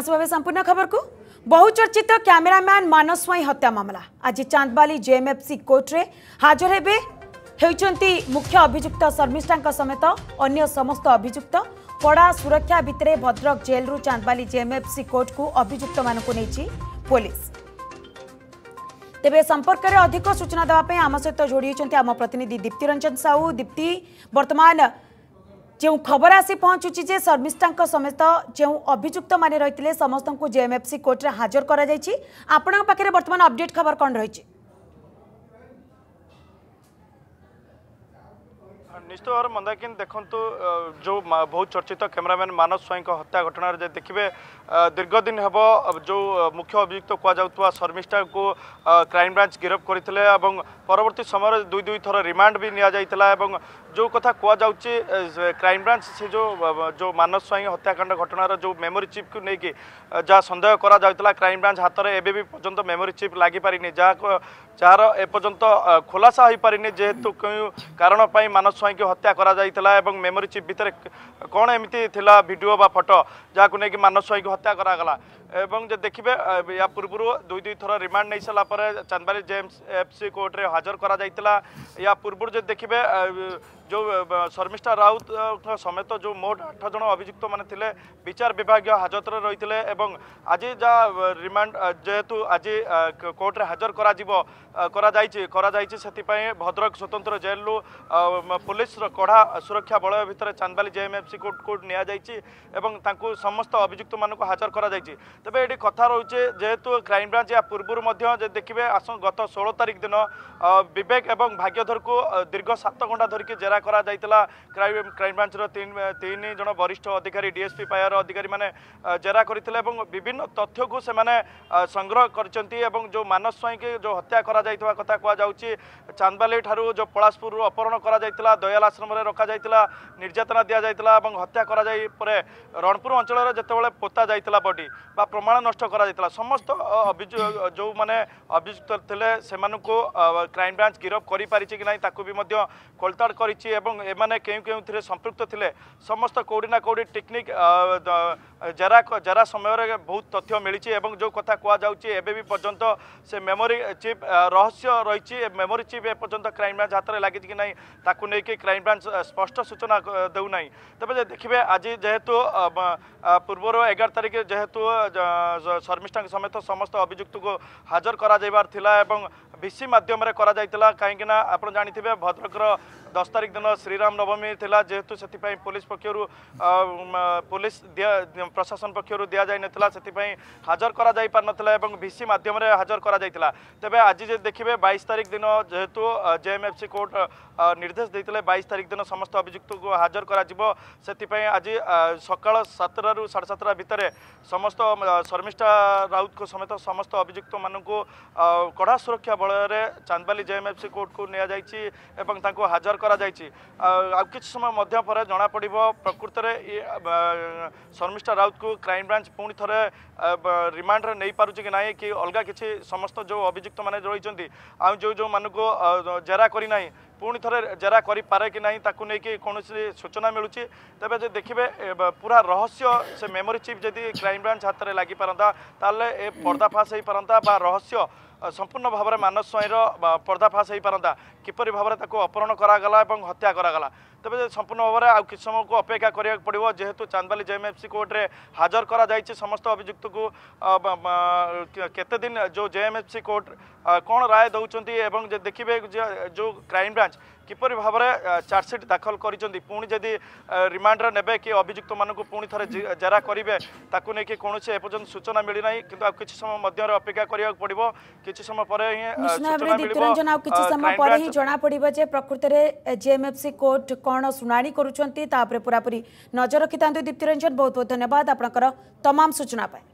संपूर्ण खबर को बहुचर्चित क्यमेरामैन मानस स्वाई हत्या मामला आज चांदबाली जेएमएफसी कोर्टे हाजर है मुख्य अभियुक्त शर्मिष्ठा समेत अन्य समस्त अभियुक्त कड़ा सुरक्षा भितर भद्रक जेल रु चांदबाली जेएमएफसी कोर्ट को अभियुक्त मानक पुलिस तेज संपर्क में अधिक सूचना देवाई आम सहित जोड़ी होती आम प्रतिनिधि दीप्ति रंजन साहू दीप्ति बर्तमान ଯେଉଁ ଖବର ଆସି ପହଞ୍ଚୁଛି ଯେ ଶର୍ମିଷ୍ଠାଙ୍କ ସମେତ ଯେଉଁ ଅଭିଯୁକ୍ତମାନେ ରହିଥିଲେ ସମସ୍ତଙ୍କୁ ଜେଏମ୍ଏଫ୍ସି କୋର୍ଟରେ ହାଜର କରାଯାଇଛି ଆପଣଙ୍କ ପାଖରେ ବର୍ତ୍ତମାନ ଅପଡେଟ୍ ଖବର କ'ଣ ରହିଛି ନିଶ୍ଚିତ ଭାବରେ ମନ୍ଦାକିନି ଦେଖନ୍ତୁ ଅ, ଯୋଉ ମା- ବହୁତ ଚର୍ଚ୍ଚିତ କ୍ୟାମେରାମ୍ୟାନ୍ ମାନସ ସ୍ୱାଇଁଙ୍କ ହତ୍ୟା ଘଟଣାରେ ଯଦି ଦେଖିବେ ଅ, ଦୀର୍ଘ ଦିନ ହେବ ଅ, ଯୋଉ ଅ, ମୁଖ୍ୟ ଅଭିଯୁକ୍ତ କୁହାଯାଉଥିବା ଶର୍ମିଷ୍ଠାଙ୍କୁ କ୍ରାଇମବ୍ରାଞ୍ଚ ଗିରଫ କରିଥିଲେ ଏବଂ ପରବର୍ତ୍ତୀ ସମୟରେ ଦୁଇ ଦୁଇ ଥର ରିମାଣ୍ଡ ବି ନିଆଯାଇଥିଲା ଏବଂ ଯୋଉ କଥା କୁହାଯାଉଛି କ୍ରାଇମବ୍ରାଞ୍ଚ ସେ ଯୋଉ ଅ, ଯୋଉ ମାନସ ସ୍ୱାଇଁ ହତ୍ୟାକାଣ୍ଡ ଘଟଣାର ଯୋଉ ମେମୋରି ଚିପ୍କୁ ନେଇକି ଅ, ଯାହା ସନ୍ଦେହ କରାଯାଉଥିଲା କ୍ରାଇମବ୍ରାଞ୍ଚ ହାତରେ ଏବେ ବି ପର୍ଯ୍ୟନ୍ତ ମେମୋରି ଚିପ୍ ଲାଗିପାରିନି ଯାହାକୁ ଯାହାର ଏପର୍ଯ୍ୟନ୍ତ ଅ, ଖୁଲାସା ହୋଇପାରିନି ଯେହେତୁ କେଉଁ କାରଣ ପାଇଁ ମାନସ ସ୍ୱାଇଁଙ୍କୁ ହତ୍ୟା କରାଯାଇଥିଲା ଏବଂ ମେମୋରି ଚିପ୍ ଭିତରେ କ'ଣ ଏମିତି ଥିଲା ଭିଡ଼ିଓ ବା ଫଟୋ ଯାହାକୁ ନେଇକି ମାନସ ସ୍ୱାଇଁଙ୍କୁ ହତ୍ୟା କରାଗଲା। এবং যে দেখবে ইয়া পূর্ব দুই দুই থর রিমান্ড নিয়ে সারা পরে চান্দবারি জেমস এফসি কোর্টরে হাজর করা যাই ইয়া পূর্ব যে দেখবে যে শর্মিষ্ঠা রাউত সমেত যে মোট আঠ জন অভিযুক্ত মানে লে বিচার বিভাগীয় হাজতরে রয়েছে এবং আজি যা রিমান্ড যেহেতু আজি কোর্টরে হাজর করা যাব করা যাই করা যাই সেপাই ভদ্রক স্বতন্ত্র জেল পুলিশর কড়া সুরক্ষা বলয় ভিতরে চান্দবালি জেএমএফসি কোর্ট কোর্ট নিয়ে যাই এবং তাঁকু সমস্ত অভিযুক্ত মানুষ হাজর করা যাই ଏଠି କଥା ରହୁଛି ଯେହେତୁ କ୍ରାଇମବ୍ରାଞ୍ଚ ଏହା ପୂର୍ବରୁ ମଧ୍ୟ ଯଦି ଦେଖିବେ ଆସ ଗତ ଷୋହଳ ତାରିଖ ଦିନ ବିବେକ ଏବଂ ଭାଗ୍ୟଧରକୁ ଦୀର୍ଘ ସାତ ଘଣ୍ଟା ଧରିକି ଜେରା କରାଯାଇଥିଲା କ୍ରାଇମ କ୍ରାଇମବ୍ରାଞ୍ଚର ତିନି ଜଣ ବରିଷ୍ଠ ଅଧିକାରୀ ଡିଏସ୍ପି ପାହ୍ୟାର ଅଧିକାରୀମାନେ ଜେରା କରିଥିଲେ ଏବଂ ବିଭିନ୍ନ ତଥ୍ୟକୁ ସେମାନେ ସଂଗ୍ରହ କରିଛନ୍ତି ଏବଂ ଯେଉଁ ମାନସ ସ୍ୱାଇଁକି ଯେଉଁ ହତ୍ୟା କରାଯାଇଥିବା କଥା କୁହାଯାଉଛି ଚାନ୍ଦବାଲି ଠାରୁ ଯେଉଁ ପଳାଶପୁରରୁ ଅପହରଣ କରାଯାଇଥିଲା ଦୟାଲ ଆଶ୍ରମରେ ରଖାଯାଇଥିଲା ନିର୍ଯାତନା ଦିଆଯାଇଥିଲା ଏବଂ ହତ୍ୟା କରାଯାଇ ପରେ ରଣପୁର ଅଞ୍ଚଳରେ ଯେତେବେଳେ ପୋତା ଯାଇଥିଲା ବଡି ବା ପ୍ରମାଣ ନଷ୍ଟ କରାଯାଇଥିଲା। ସମସ୍ତ ଯେଉଁମାନେ ଅଭିଯୁକ୍ତ ଥିଲେ ସେମାନଙ୍କୁ କ୍ରାଇମବ୍ରାଞ୍ଚ ଗିରଫ କରିପାରିଛି କି ନାହିଁ ତାକୁ ବି ମଧ୍ୟ ଖୋଳତାଡ଼ କରିଛି ଏବଂ ଏମାନେ କେଉଁ କେଉଁଥିରେ ସମ୍ପୃକ୍ତ ଥିଲେ ସମସ୍ତ କେଉଁଠି ନା କେଉଁଠି ଟେକ୍ନିକ୍ ଜେରା ଜେରା ସମୟରେ ବହୁତ ତଥ୍ୟ ମିଳିଛି ଏବଂ ଯେଉଁ କଥା କୁହାଯାଉଛି ଏବେ ବି ପର୍ଯ୍ୟନ୍ତ ସେ ମେମୋରି ଚିପ୍ ରହସ୍ୟ ରହିଛି ମେମୋରି ଚିପ୍ ଏପର୍ଯ୍ୟନ୍ତ କ୍ରାଇମବ୍ରାଞ୍ଚ ହାତରେ ଲାଗିଛି କି ନାହିଁ ତାକୁ ନେଇକି କ୍ରାଇମବ୍ରାଞ୍ଚ ସ୍ପଷ୍ଟ ସୂଚନା ଦେଉନାହିଁ ତେବେ ଦେଖିବେ ଆଜି ଯେହେତୁ ପୂର୍ବରୁ ଏଗାର ତାରିଖ ଯେହେତୁ ଶର୍ମିଷ୍ଠାଙ୍କ ସମେତ ସମସ୍ତ ଅଭିଯୁକ୍ତକୁ ହାଜର କରାଯାଇବାର ଥିଲା ଏବଂ ଭିସି ମାଧ୍ୟମରେ କରାଯାଇଥିଲା। କାହିଁକିନା ଆପଣ ଜାଣିଥିବେ ଭଦ୍ରକର ଦଶ ତାରିଖ ଦିନ ଶ୍ରୀରାମ ନବମୀ ଥିଲା ଯେହେତୁ ସେଥିପାଇଁ ପୋଲିସ ପକ୍ଷରୁ ପୋଲିସ ଦିଆ ପ୍ରଶାସନ ପକ୍ଷରୁ ଦିଆଯାଇନଥିଲା ସେଥିପାଇଁ ହାଜର କରାଯାଇପାରିନଥିଲା ଏବଂ ଭିସି ମାଧ୍ୟମରେ ହାଜର କରାଯାଇଥିଲା। ତେବେ ଆଜି ଯଦି ଦେଖିବେ ବାଇଶ ତାରିଖ ଦିନ ଯେହେତୁ ଜେଏମ୍ଏଫ୍ସି କୋର୍ଟ ଅ, ନିର୍ଦ୍ଦେଶ ଦେଇଥିଲେ ବାଇଶ ତାରିଖ ଦିନ ସମସ୍ତ ଅଭିଯୁକ୍ତକୁ ହାଜର କରାଯିବ। ସେଥିପାଇଁ ଆଜି ସକାଳ ସାତଟାରୁ ସାଢ଼େ ସାତଟା ଭିତରେ ସମସ୍ତ ଅ, ଶର୍ମିଷ୍ଠା ରାଉତଙ୍କ ସମେତ ସମସ୍ତ ଅଭିଯୁକ୍ତମାନଙ୍କୁ କଡ଼ା ସୁରକ୍ଷା ବଳୟରେ ଚାନ୍ଦବାଲି ଜେଏମ୍ଏଫ୍ସି କୋର୍ଟକୁ ନିଆଯାଇଛି ଏବଂ ତାଙ୍କୁ ହାଜର କରାଯାଇଛି। ଆଉ ଆଉ କିଛି ସମୟ ମଧ୍ୟ ପରେ ଜଣାପଡ଼ିବ ପ୍ରକୃତରେ ଏ ଅ, ଶର୍ମିଷ୍ଠା ରାଉତକୁ କ୍ରାଇମବ୍ରାଞ୍ଚ ପୁଣି ଥରେ ଅ, ବ- ରିମାଣ୍ଡରେ ନେଇପାରୁଛି କି ନାହିଁ କି ଅଲଗା କିଛି ସମସ୍ତ ଯେଉଁ ଅଭିଯୁକ୍ତମାନେ ରହିଛନ୍ତି ଆଉ ଯେଉଁ ଯେଉଁମାନଙ୍କୁ ଅ, ଜେରା କରିନାହିଁ ପୁଣି ଥରେ ଜେରା କରିପାରେ କି ନାହିଁ ତାକୁ ନେଇକି କୌଣସି ସୂଚନା ମିଳୁଛି। ତେବେ ଯଦି ଦେଖିବେ ଏ ବ- ପୁରା ରହସ୍ୟ ସେ ମେମୋରି ଚିପ୍ ଯଦି କ୍ରାଇମବ୍ରାଞ୍ଚ ହାତରେ ଲାଗିପାରନ୍ତା ତାହେଲେ ଏ ପର୍ଦ୍ଦାଫାଶ ହେଇପାରନ୍ତା ବା ରହସ୍ୟ ଅ, ସମ୍ପୂର୍ଣ୍ଣ ଭାବରେ ମାନସ ସ୍ୱାଇଁର ବା ପର୍ଦ୍ଦାଫାଶ ହେଇପାରନ୍ତା। କିପରି ଭାବରେ ତାକୁ ଅପହରଣ କରାଗଲା ଏବଂ ହତ୍ୟା କରାଗଲା? ତେବେ ଯଦି ସମ୍ପୂର୍ଣ୍ଣ ଭାବରେ ଆଉ କିଛି ସମୟକୁ ଅପେକ୍ଷା କରିବାକୁ ପଡ଼ିବ ଯେହେତୁ ଚାନ୍ଦବାଲି ଜେଏମ୍ଏଫ୍ସି କୋର୍ଟରେ ହାଜର କରାଯାଇଛି ସମସ୍ତ ଅଭିଯୁକ୍ତକୁ ଅ, ବ- ବ- କେ- କେତେ ଦିନ ଯେଉଁ ଜେଏମ୍ଏଫ୍ସି କୋର୍ଟ ଅ, କ'ଣ ରାୟ ଦେଉଛନ୍ତି ଏବଂ ଯଦି ଦେଖିବେ ଯେ ଯେଉଁ କ୍ରାଇମବ୍ରାଞ୍ଚ କିପରି ଭାବରେ ଚାର୍ଜସିଟ୍ ଦାଖଲ କରିଛନ୍ତି ପୁଣି ଯଦି ରିମାଣ୍ଡରେ ନେବେ କି ଅଭିଯୁକ୍ତମାନଙ୍କୁ ପୁଣି ଥରେ ଜି- ଜେରା କରିବେ ତାକୁ ନେଇକି କୌଣସି ଏପର୍ଯ୍ୟନ୍ତ ସୂଚନା ମିଳିନାହିଁ କିନ୍ତୁ ଆଉ କିଛି ସମୟ ମଧ୍ୟରେ ଅପେକ୍ଷା କରିବାକୁ ପଡ଼ିବ। କିଛି ସମୟ ପରେ ହିଁ ଅ, ନିଶ୍ଚିତ ଭାବରେ ସୂଚନା ମିଳିବ ଦୀପ୍ତିରଞ୍ଜନ ଆଉ କିଛି ଅ, ସମୟ ପରେ ହିଁ କ୍ରାଇମବ୍ରାଞ୍ଚ ଜଣାପଡ଼ିବ ଯେ ପ୍ରକୃତରେ ଜେଏମ୍ଏଫ୍ସି କୋର୍ଟ କ'ଣ ଶୁଣାଣି କରୁଛନ୍ତି ତା ଉପରେ ପୁରାପୁରି ନଜର ରଖିଥାନ୍ତୁ। ଦୀପ୍ତିରଞ୍ଜନ ବହୁତ ବହୁତ ଧନ୍ୟବାଦ ଆପଣଙ୍କର ତମାମ ସୂଚନା ପାଇଁ।